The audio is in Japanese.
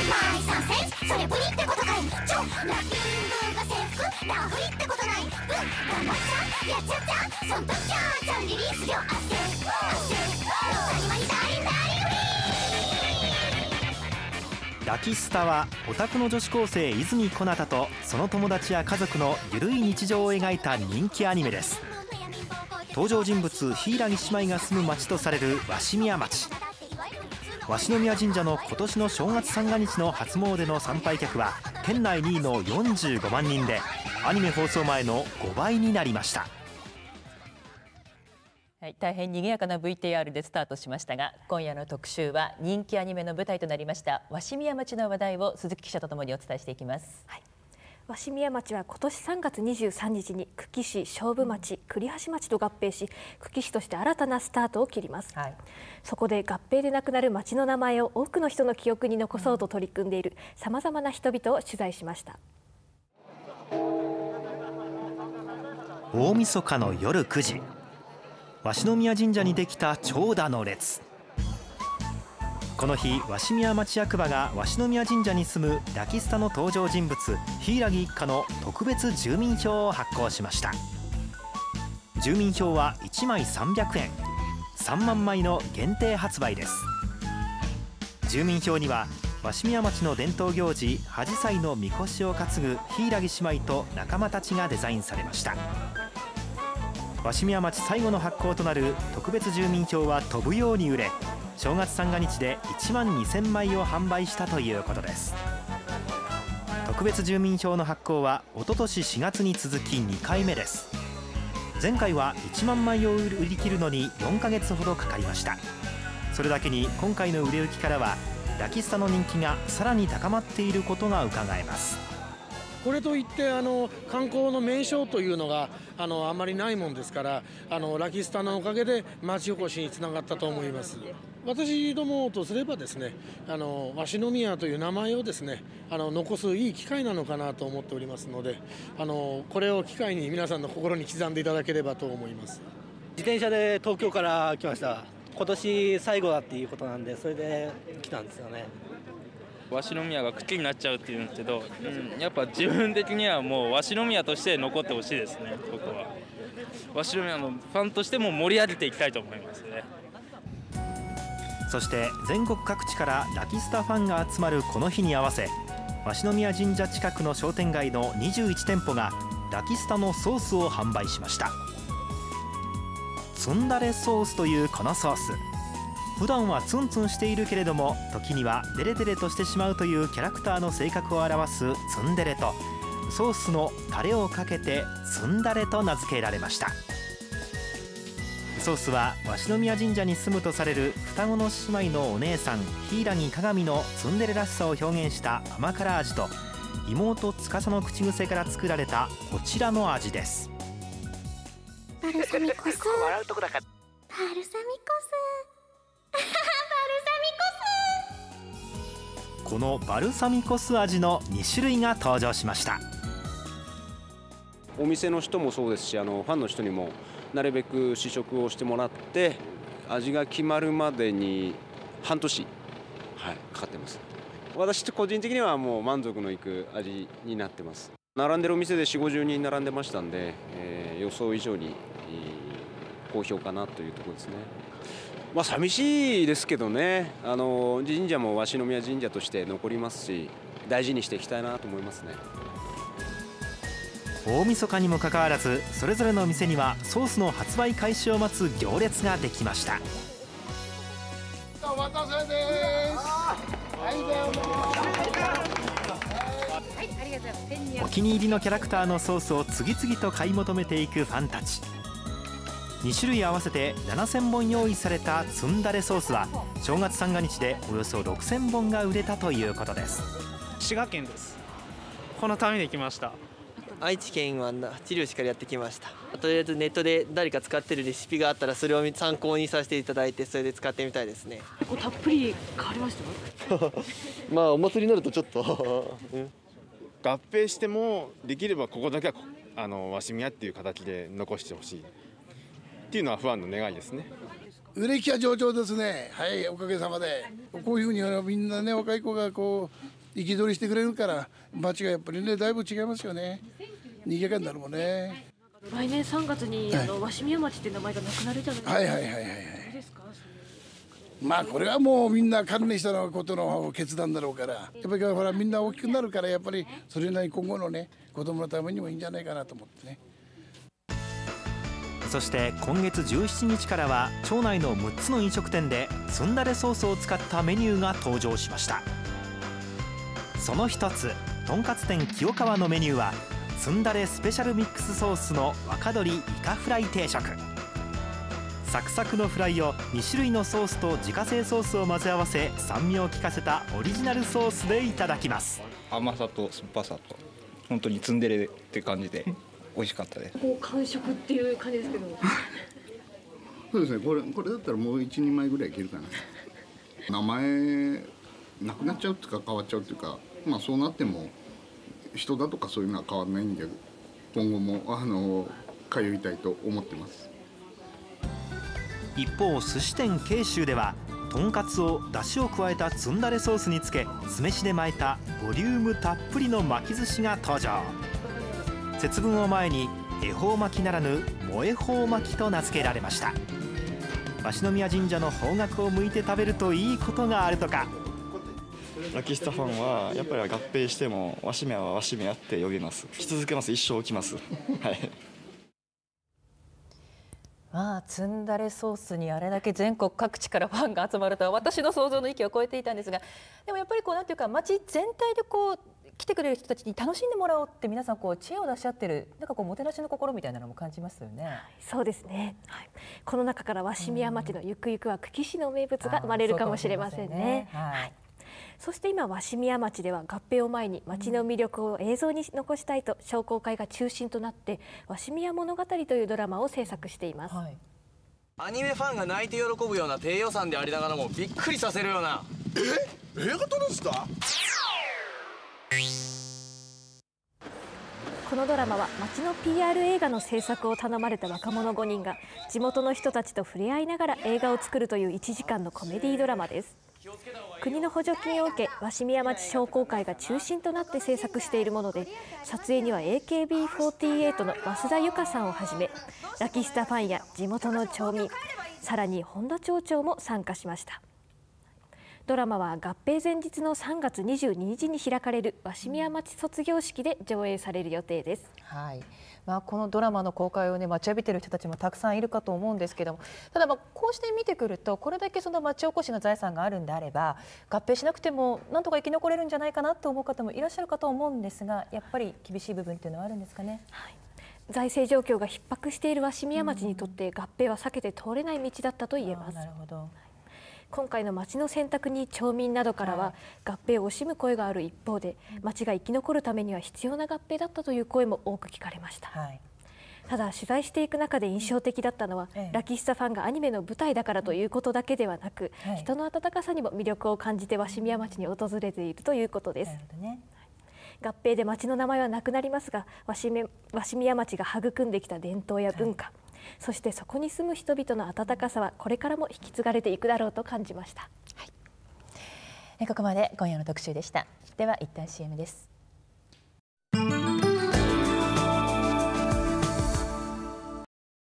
3センチそれプリってことかいちょラッピングが制服ラフリってことないブン黙っちゃやっちゃったそんときゃちゃんリリースよ汗汗谷間にダリンダリンラキスタはオタクの女子高生泉こなたとその友達や家族のゆるい日常を描いた人気アニメです。登場人物柊姉妹が住む町とされる鷲宮町。鷲宮神社の今年の正月三が日の初詣の参拝客は県内2位の45万人でアニメ放送前の5倍になりましたはい、大変賑やかな VTR でスタートしましたが今夜の特集は人気アニメの舞台となりました鷲宮町の話題を鈴木記者とともにお伝えしていきます。はい鷲宮町は今年3月23日に久喜市勝負町栗橋町と合併し久喜市として新たなスタートを切ります、はい、そこで合併でなくなる町の名前を多くの人の記憶に残そうと取り組んでいるさまざまな人々を取材しました。大晦日の夜9時鷲宮神社にできた長蛇の列この日鷲宮町役場が鷲宮神社に住むラキスタの登場人物柊一家の特別住民票を発行しました。住民票は1枚300円。3万枚の限定発売です。住民票には鷲宮町の伝統行事恥祭のみこしを担ぐ柊姉妹と仲間たちがデザインされました。鷲宮町最後の発行となる特別住民票は飛ぶように売れ正月三が日で1万2000枚を販売したということです。特別住民票の発行はおととし4月に続き2回目です。前回は1万枚を売り切るのに4ヶ月ほどかかりました。それだけに今回の売れ行きからはラキスタの人気がさらに高まっていることが伺えます。これといってあの観光の名所というのがあのあまりないもんですからあのラキスタのおかげで町おこしにつながったと思います。私どもとすればですねあの鷲宮という名前をですねあの残すいい機会なのかなと思っておりますのであのこれを機会に皆さんの心に刻んでいただければと思います。自転車で東京から来ました。今年最後だっていうことなんでそれで来たんですよね。鷲宮が茎になっちゃうっていうんですけど、うん、やっぱ自分的にはもう鷲宮として残ってほしいですね僕は。鷲宮のファンとしても盛り上げていきたいと思いますねそして全国各地からラキスタファンが集まるこの日に合わせ鷲宮神社近くの商店街の21店舗がラキスタのソースを販売しました。ツンダレソースというこのソース。普段はツンツンしているけれども時にはデレデレとしてしまうというキャラクターの性格を表すツンデレとソースのタレをかけてツンダレと名付けられました。ソースは鷲宮神社に住むとされる双子の姉妹のお姉さん柊鏡のツンデレらしさを表現した甘辛味と妹司の口癖から作られたこちらの味です。バルサミコ酢笑うとこだから。バルサミコ酢バ ルサミコこのバルサミコ酢味の2種類が登場しました。お店の人もそうですしあのファンの人にもなるべく試食をしてもらって味が決まるまでに半年、はい、かかってます。私個人的にはもう満足のいく味になってます。並んでるお店で4 5 0人並んでましたんで、えー、予想以上に、えー、好評かなというところですね。まあ寂しいですけどね。あの神社も鷲宮神社として残りますし大事にしていきたいなと思いますね大晦日にもかかわらずそれぞれの店にはソースの発売開始を待つ行列ができました。お待たせです。お気に入りのキャラクターのソースを次々と買い求めていくファンたち。2種類合わせて7000本用意されたツンダレソースは正月三が日でおよそ6000本が売れたということです。滋賀県です。このために来ました愛知県は治療師からやってきました。とりあえずネットで誰か使ってるレシピがあったらそれを参考にさせていただいてそれで使ってみたいですね。たっぷり変わりました？まあお祭りになるとちょっと、うん、合併してもできればここだけはあの鷲宮っていう形で残してほしいっていうのは不安の願いですね。売れ気は上々ですね。はいおかげさまで。こういうふうにみんなね若い子がこう憤りしてくれるから街がやっぱりねだいぶ違いますよね賑やかになるもんね。来年3月に、あの鷲宮町っていう名前がなくなるじゃないですか。はいはいはいはいはい。まあこれはもうみんな関連したことの決断だろうから。やっぱりほらみんな大きくなるからやっぱりそれなりに今後のね子供のためにもいいんじゃないかなと思ってね。そして今月17日からは町内の6つの飲食店でツンダレソースを使ったメニューが登場しました。その一つとんかつ店清川のメニューはツンダレスペシャルミックスソースの若鶏イカフライ定食。サクサクのフライを2種類のソースと自家製ソースを混ぜ合わせ酸味を効かせたオリジナルソースでいただきます。甘さと酸っぱさと本当にツンデレって感じで美味しかったです。こう完食っていう感じですけど。そうですね。これこれだったらもう一人前ぐらいいけるかな。名前なくなっちゃうっていうか変わっちゃうっていうかまあそうなっても人だとかそういうのは変わらないんで今後もあの通いたいと思ってます。一方寿司店慶州ではとんかつを出汁を加えたずんだれソースにつけ酢飯で巻いたボリュームたっぷりの巻き寿司が登場。節分を前に恵方巻きならぬ萌え方巻きと名付けられました。鷲宮神社の方角を向いて食べるといいことがあるとか。ラキスタファンはやっぱり合併しても鷲宮は鷲宮って呼びます。来続けます。一生来ます。はい。まあ、ツンダレソースにあれだけ全国各地からファンが集まるとは私の想像の域を超えていたんですがでもやっぱりこうなんていうか街全体でこう来てくれる人たちに楽しんでもらおうって皆さんこう知恵を出し合ってるなんかこうもてなしの心みたいなのも感じますよね。そうですね。はい、この中から鷲宮町のゆくゆくは久喜市の名物が生まれるかもしれませんね。はいそして今鷲宮町では合併を前に町の魅力を映像に残したいと商工会が中心となって鷲宮物語というドラマを制作しています、はい、アニメファンが泣いて喜ぶような低予算でありながらもびっくりさせるような。え？映画撮るんですか？このドラマは町の PR 映画の制作を頼まれた若者5人が地元の人たちと触れ合いながら映画を作るという1時間のコメディードラマです国の補助金を受け鷲宮町商工会が中心となって制作しているもので撮影には AKB48 の増田由香さんをはじめラキスタファンや地元の町民さらに本田町長も参加しました。ドラマは合併前日の3月22日に開かれる鷲宮町卒業式で上映される予定です。はいまあ、このドラマの公開を、ね、待ちわびている人たちもたくさんいるかと思うんですけどもただ、まあ、こうして見てくるとこれだけその町おこしの財産があるんであれば合併しなくてもなんとか生き残れるんじゃないかなと思う方もいらっしゃるかと思うんですがやっぱり厳しい部分というのはあるんですかね？はい財政状況が逼迫している鷲宮町にとって合併は避けて通れない道だったと言えます。なるほど今回の町の選択に町民などからは合併を惜しむ声がある一方で町が生き残るためには必要な合併だったという声も多く聞かれました。はい。ただ取材していく中で印象的だったのは、ええ、ラキスタファンがアニメの舞台だからということだけではなく、はい、人の温かさにも魅力を感じて鷲宮町に訪れているということです。ね、合併で町の名前はなくなりますが鷲宮町が育んできた伝統や文化、はいそしてそこに住む人々の温かさはこれからも引き継がれていくだろうと感じました、はい、ここまで今夜の特集でした。では一旦 CM です。